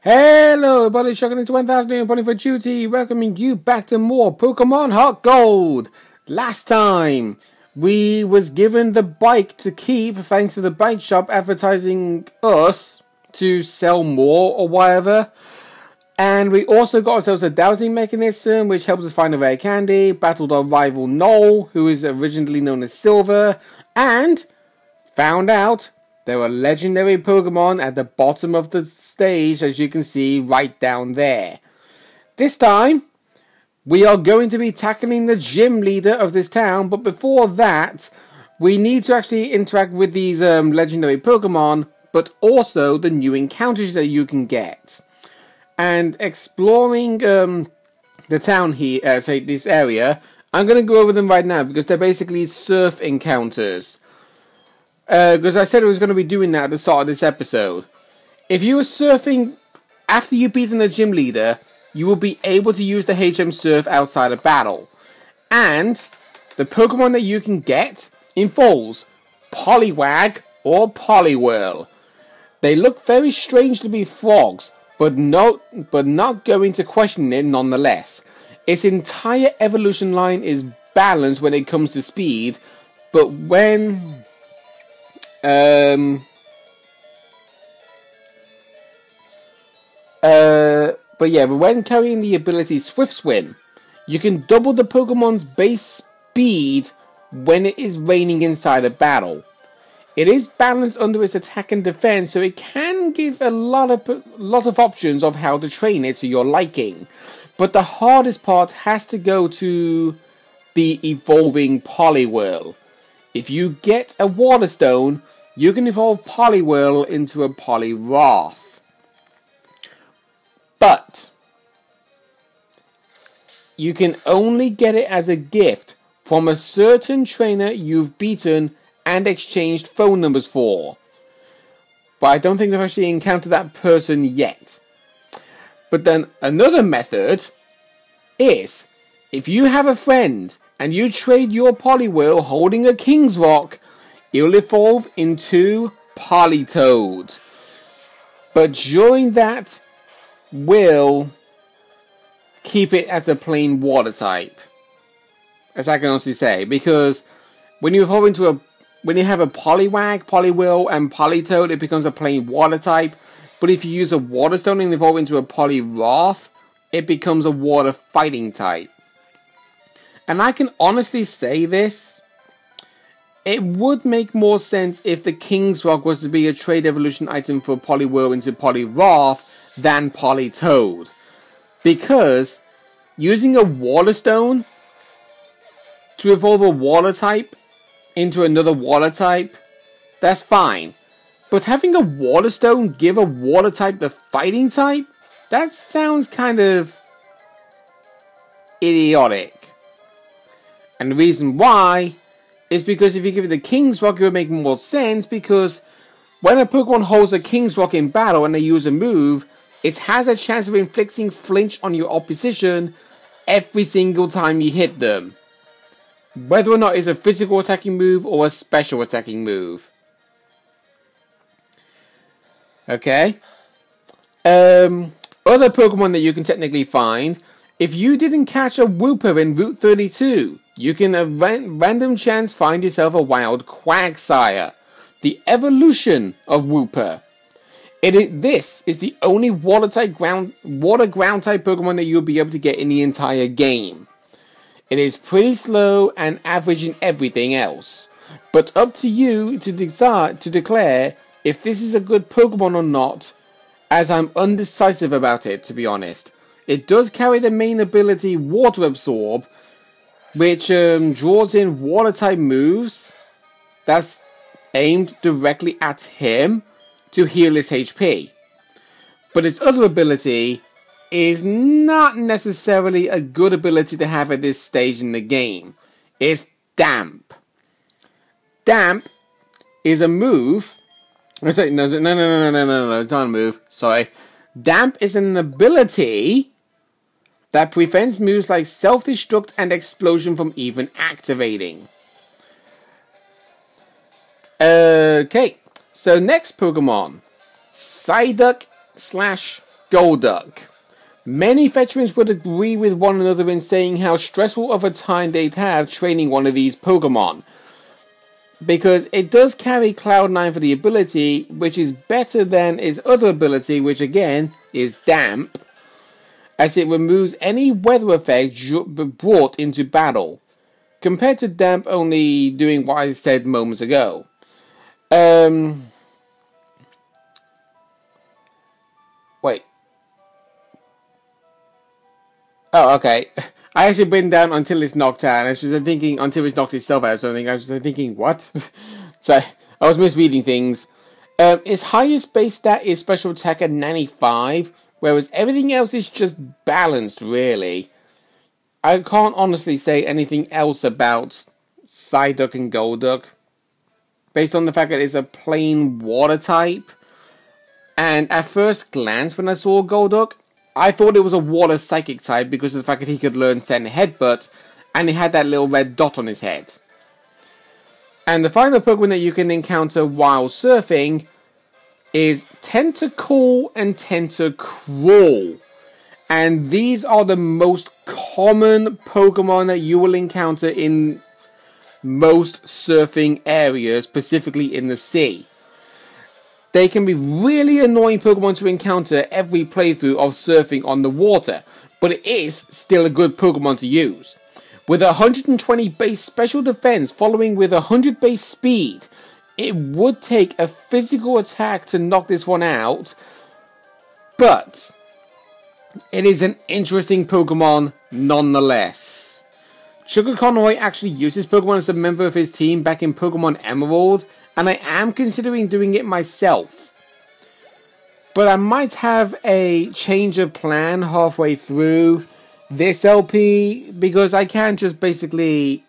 Hello, everybody. Shockinator 1000 and everybody for duty, welcoming you back to more Pokemon Heart Gold. Last time, we was given the bike to keep thanks to the bike shop advertising us to sell more or whatever. And we also got ourselves a dowsing mechanism, which helps us find a rare candy, battled our rival Noel, who is originally known as Silver, and found out there are legendary Pokemon at the bottom of the stage, as you can see right down there. This time, we are going to be tackling the gym leader of this town, but before that, we need to actually interact with these um, legendary Pokemon, but also the new encounters that you can get. And exploring um, the town here, uh, say this area, I'm going to go over them right now because they're basically surf encounters because uh, I said I was going to be doing that at the start of this episode. If you were surfing after you've beaten the gym leader, you will be able to use the HM Surf outside of battle. And the Pokemon that you can get in involves Poliwag or Poliwhirl. They look very strange to be frogs, but not but not going to question it nonetheless. Its entire evolution line is balanced when it comes to speed, but when um, uh, but yeah, when carrying the ability Swift Swim, you can double the Pokemon's base speed when it is raining inside a battle. It is balanced under its attack and defense, so it can give a lot of lot of options of how to train it to your liking. But the hardest part has to go to the evolving Poliwhirl. If you get a Water Stone, you can evolve Poliwhirl into a Poliwrath. But you can only get it as a gift from a certain trainer you've beaten and exchanged phone numbers for. But I don't think I've actually encountered that person yet. But then another method is if you have a friend and you trade your Poliwhirl holding a King's Rock, will evolve into Politoed. But during that, will keep it as a plain water type. As I can honestly say, because when you evolve into a when you have a Poliwag, Poliwhirl, and Politoed, it becomes a plain water type. But if you use a Water Stone and evolve into a Poliwrath, it becomes a water fighting type. And I can honestly say this. It would make more sense if the King's Rock was to be a trade evolution item for Poliwhirl into Poliwrath than Politoed. Because using a Water Stone to evolve a water type into another water type, that's fine. But having a Water Stone give a water type the fighting type, that sounds kind of idiotic. And the reason why is because if you give it the King's Rock, it would make more sense because when a Pokemon holds a King's Rock in battle and they use a move, it has a chance of inflicting flinch on your opposition every single time you hit them. Whether or not it's a physical attacking move or a special attacking move. Okay. Um, other Pokemon that you can technically find if you didn't catch a Wooper in Route 32, you can a ran random chance find yourself a wild Quagsire, the evolution of Wooper. It is, this is the only water type ground water ground type Pokemon that you'll be able to get in the entire game. It is pretty slow and average in everything else, but up to you to decide to declare if this is a good Pokemon or not, as I'm undecisive about it to be honest. It does carry the main ability Water Absorb, which um, draws in water type moves that's aimed directly at him to heal his HP. But its other ability is not necessarily a good ability to have at this stage in the game. It's Damp. Damp is a move. no, no, no, no, no, no, no, no, not a move. Sorry. Damp is an ability that prevents moves like Self-Destruct and Explosion from even activating. Okay, so next Pokemon, Psyduck slash Golduck. Many veterans would agree with one another in saying how stressful of a time they'd have training one of these Pokemon. Because it does carry Cloud9 for the ability, which is better than its other ability, which again is Damp, as it removes any weather effect brought into battle, compared to Damp only doing what I said moments ago. Um, wait. Oh, okay. I actually been down until it's knocked out. I was just thinking until it's knocked itself out or something. I was just thinking, what? so I was misreading things. Um, its highest base stat is special attack at 95, whereas everything else is just balanced, really. I can't honestly say anything else about Psyduck and Golduck based on the fact that it's a plain water type. And at first glance, when I saw Golduck, I thought it was a water psychic type because of the fact that he could learn Zen Headbutt, and he had that little red dot on his head. And the final Pokemon that you can encounter while surfing is Tentacool and Tentacruel. And these are the most common Pokemon that you will encounter in most surfing areas, specifically in the sea. They can be really annoying Pokemon to encounter every playthrough of surfing on the water, but it is still a good Pokemon to use. With 120 base special defense following with 100 base speed, it would take a physical attack to knock this one out, but it is an interesting Pokemon nonetheless. Sugar Conroy actually uses Pokemon as a member of his team back in Pokemon Emerald, and I am considering doing it myself. But I might have a change of plan halfway through this LP because I can just basically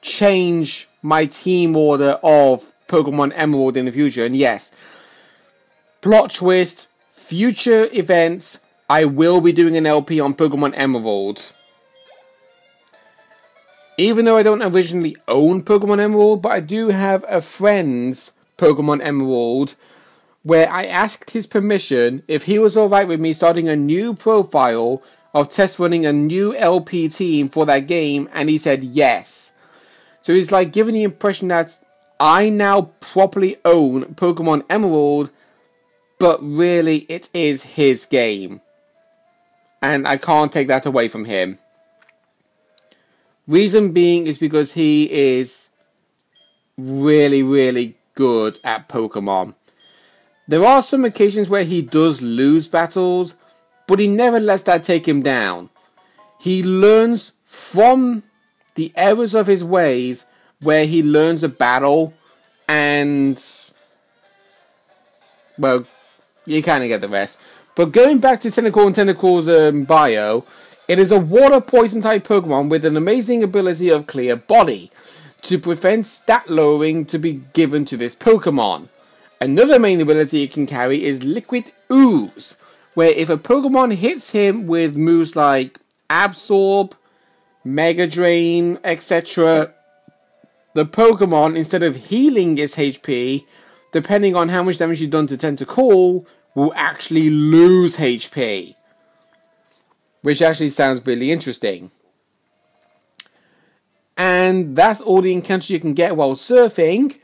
change my team order of Pokemon Emerald in the future. And yes, plot twist, future events, I will be doing an LP on Pokemon Emerald. Even though I don't originally own Pokemon Emerald, but I do have a friend's Pokemon Emerald where I asked his permission if he was alright with me starting a new profile of test running a new LP team for that game, and he said yes. So he's like giving the impression that I now properly own Pokemon Emerald, but really it is his game. And I can't take that away from him. Reason being is because he is really, really good at Pokemon. There are some occasions where he does lose battles, but he never lets that take him down. He learns from the errors of his ways where he learns a battle and well you kind of get the rest but going back to Tentacool and Tentacruel's um, bio it is a water poison type Pokemon with an amazing ability of Clear Body to prevent stat lowering to be given to this Pokemon. Another main ability it can carry is Liquid Ooze, where if a Pokemon hits him with moves like Absorb, Mega Drain, etc., the Pokemon, instead of healing its HP, depending on how much damage you've done to Tentacool, will actually lose HP which actually sounds really interesting. And that's all the encounters you can get while surfing.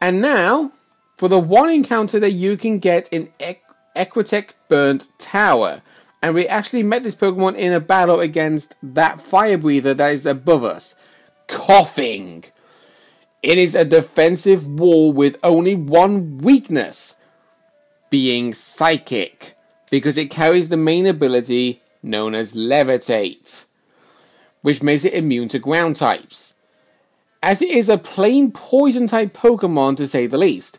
And now, for the one encounter that you can get in e- Ecruteak Burnt Tower. And we actually met this Pokemon in a battle against that fire breather that is above us. Koffing. It is a defensive wall with only one weakness being psychic because it carries the main ability known as Levitate, which makes it immune to ground types. As it is a plain poison type Pokemon to say the least,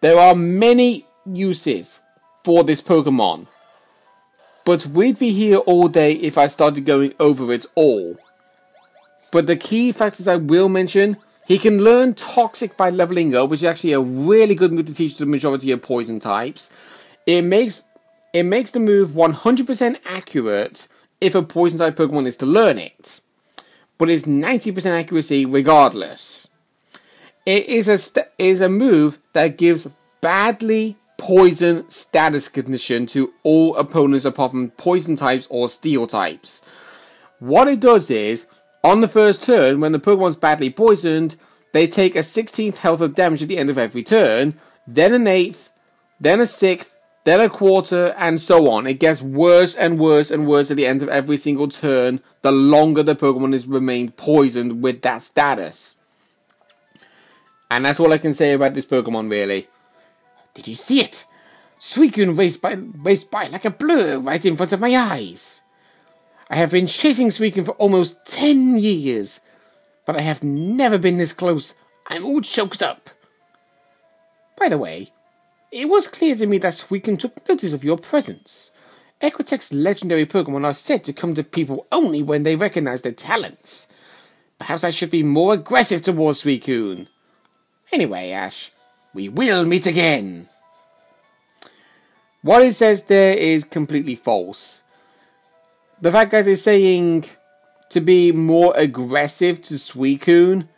there are many uses for this Pokemon. But we'd be here all day if I started going over it all. But the key factors I will mention, he can learn Toxic by leveling up, which is actually a really good move to teach the majority of poison types. It makes it makes the move 100% accurate if a poison type Pokemon is to learn it, but it's 90% accuracy regardless. It is a is a move that gives badly poison status condition to all opponents apart from poison types or steel types. What it does is, on the first turn, when the Pokemon's badly poisoned, they take a 16th health of damage at the end of every turn, then an 8th, then a 6th, then a quarter, and so on. It gets worse and worse and worse at the end of every single turn the longer the Pokemon has remained poisoned with that status. And that's all I can say about this Pokemon, really. Did you see it? Suicune raced by, raced by like a blur right in front of my eyes. I have been chasing Suicune for almost ten years, but I have never been this close. I'm all choked up. By the way, it was clear to me that Suicune took notice of your presence. Ecruteak's legendary Pokemon are said to come to people only when they recognize their talents. Perhaps I should be more aggressive towards Suicune. Anyway, Ash, we will meet again. What it says there is completely false. The fact that it's saying to be more aggressive to Suicune,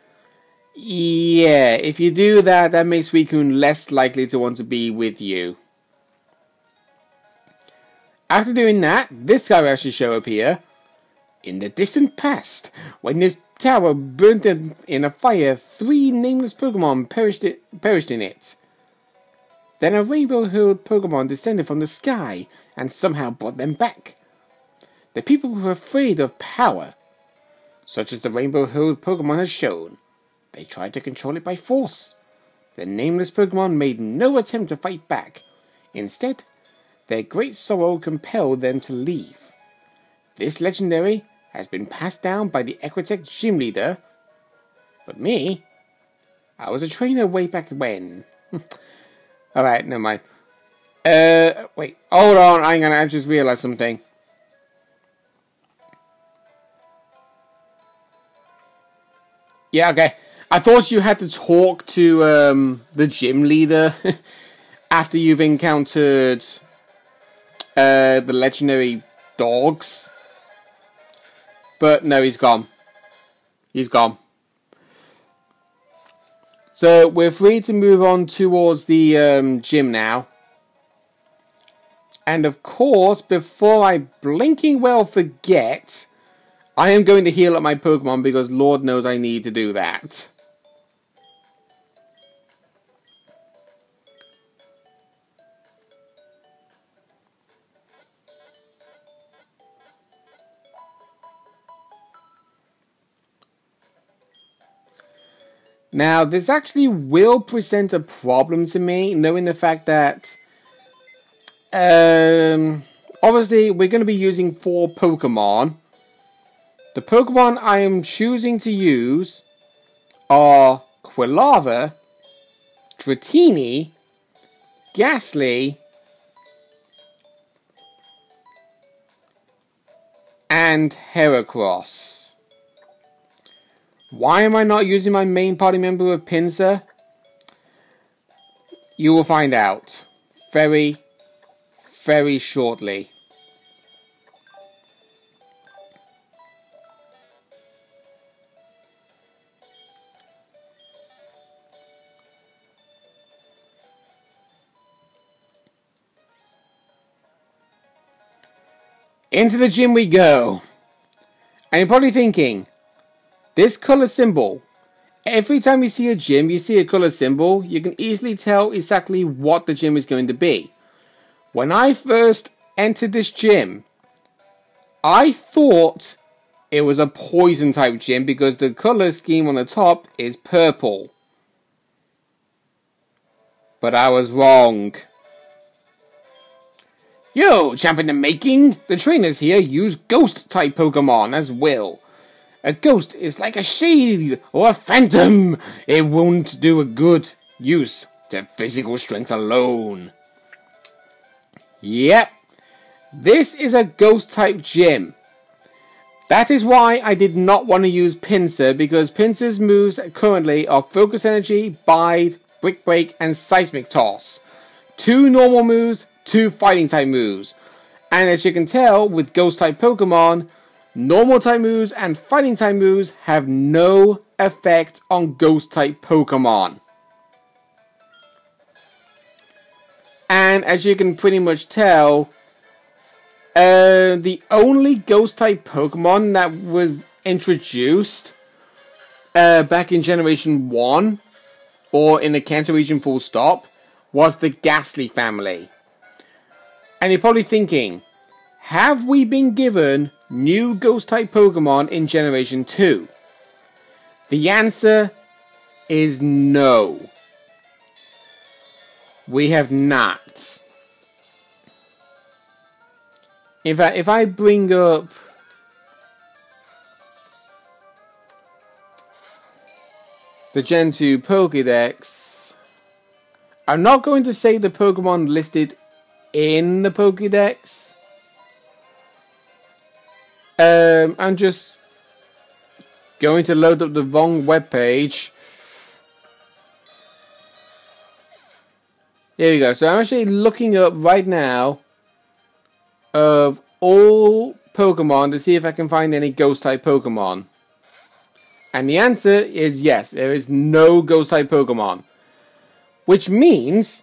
yeah, if you do that, that makes Suicune less likely to want to be with you. After doing that, this guy will actually show up here. In the distant past, when this tower burnt in a fire, three nameless Pokemon perished, it, perished in it. Then a rainbow-hued Pokemon descended from the sky and somehow brought them back. The people were afraid of power, such as the rainbow-hued Pokemon has shown. They tried to control it by force. The nameless Pokemon made no attempt to fight back. Instead, their great sorrow compelled them to leave. This legendary has been passed down by the Ecruteak gym leader. But me, I was a trainer way back when. Alright, never mind. Uh, wait, hold on, I'm gonna I just realize something. Yeah, okay. I thought you had to talk to um, the gym leader after you've encountered uh, the legendary dogs. But no, he's gone. He's gone. So we're free to move on towards the um, gym now. And of course, before I blinking well forget, I am going to heal up my Pokemon because Lord knows I need to do that. Now, this actually will present a problem to me, knowing the fact that um, obviously we're going to be using four Pokemon. The Pokemon I am choosing to use are Quilava, Dratini, Gastly, and Heracross. Why am I not using my main party member of Pinsir? You will find out very, very shortly. Into the gym we go. And you're probably thinking, this color symbol, every time you see a gym, you see a color symbol, you can easily tell exactly what the gym is going to be. When I first entered this gym, I thought it was a poison type gym because the color scheme on the top is purple. But I was wrong. Yo, champ in the making! The trainers here use ghost type Pokemon as well. A ghost is like a shade or a phantom. It won't do a good use to physical strength alone. Yep, this is a ghost type gym. That is why I did not want to use Pinsir because Pinsir's moves currently are Focus Energy, Bide, Brick Break, and Seismic Toss. Two normal moves, two fighting type moves. And as you can tell with ghost type Pokemon, Normal type moves and fighting type moves have no effect on ghost type Pokemon. And as you can pretty much tell, uh, the only ghost type Pokemon that was introduced uh, back in Generation 1 or in the Kanto region full stop was the Gastly family. And you're probably thinking, have we been given new ghost type Pokemon in Generation 2? The answer is no. We have not. In fact, if I bring up the Gen 2 Pokédex, I'm not going to say the Pokemon listed in the Pokédex. Um, I'm just going to load up the wrong web page. Here we go. So I'm actually looking up right now of all Pokemon to see if I can find any Ghost type Pokemon. And the answer is yes, there is no Ghost type Pokemon. Which means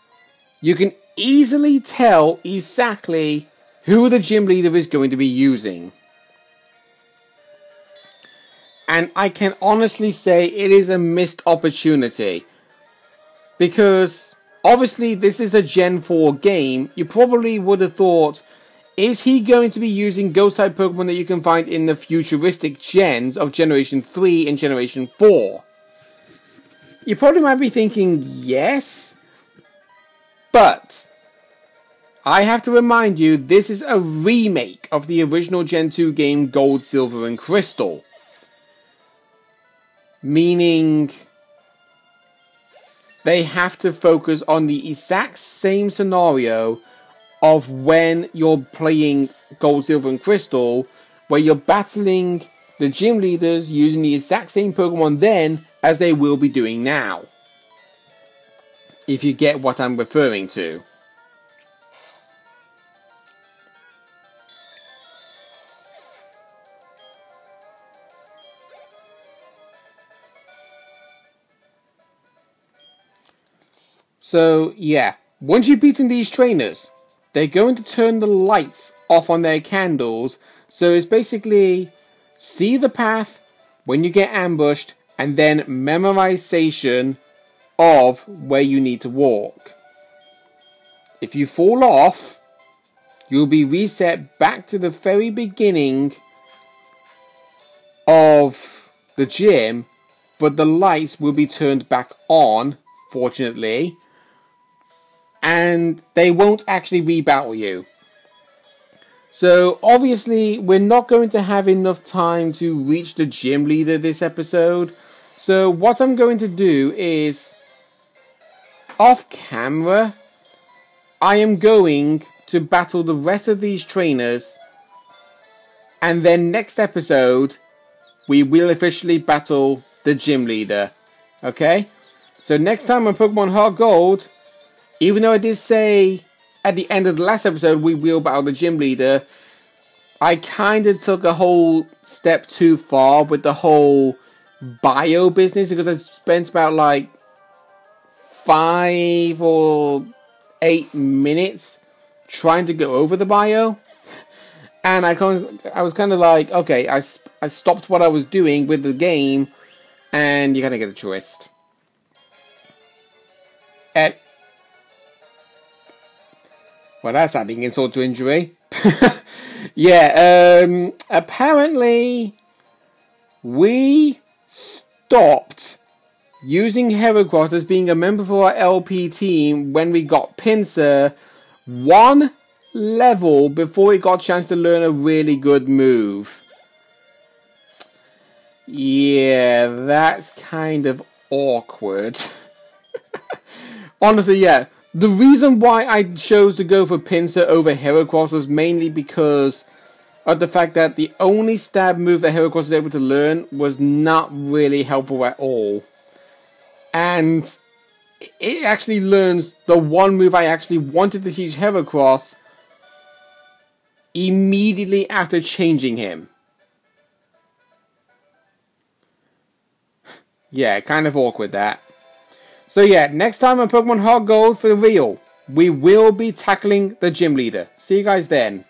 you can easily tell exactly who the gym leader is going to be using. And I can honestly say it is a missed opportunity. Because obviously this is a Gen 4 game, you probably would have thought is he going to be using ghost type Pokemon that you can find in the futuristic gens of Generation 3 and Generation 4? You probably might be thinking yes, but I have to remind you this is a remake of the original Gen 2 game Gold, Silver, and Crystal. Meaning they have to focus on the exact same scenario of when you're playing Gold, Silver, and Crystal, where you're battling the gym leaders using the exact same Pokemon then as they will be doing now. If you get what I'm referring to. So, yeah, once you've beaten these trainers, they're going to turn the lights off on their candles. So it's basically see the path when you get ambushed and then memorization of where you need to walk. If you fall off, you'll be reset back to the very beginning of the gym, but the lights will be turned back on, fortunately, and they won't actually rebattle you. So obviously we're not going to have enough time to reach the gym leader this episode. So what I'm going to do is off camera I am going to battle the rest of these trainers and then next episode we will officially battle the gym leader. Okay? So next time on Pokemon Heart Gold even though I did say at the end of the last episode we will battle the gym leader, I kind of took a whole step too far with the whole bio business because I spent about like five or eight minutes trying to go over the bio. And I, I was kind of like, okay, I, I stopped what I was doing with the game, and you're going to get a twist. And well, that's adding insult to injury. yeah, um, apparently we stopped using Heracross as being a member of our LP team when we got Pinsir one level before we got a chance to learn a really good move. Yeah, that's kind of awkward. Honestly, yeah. The reason why I chose to go for Pinsir over Heracross was mainly because of the fact that the only stab move that Heracross was able to learn was not really helpful at all. And it actually learns the one move I actually wanted to teach Heracross immediately after changing him. yeah, kind of awkward that. So yeah, next time on Pokemon Heart Gold for real. we will be tackling the gym leader. See you guys then.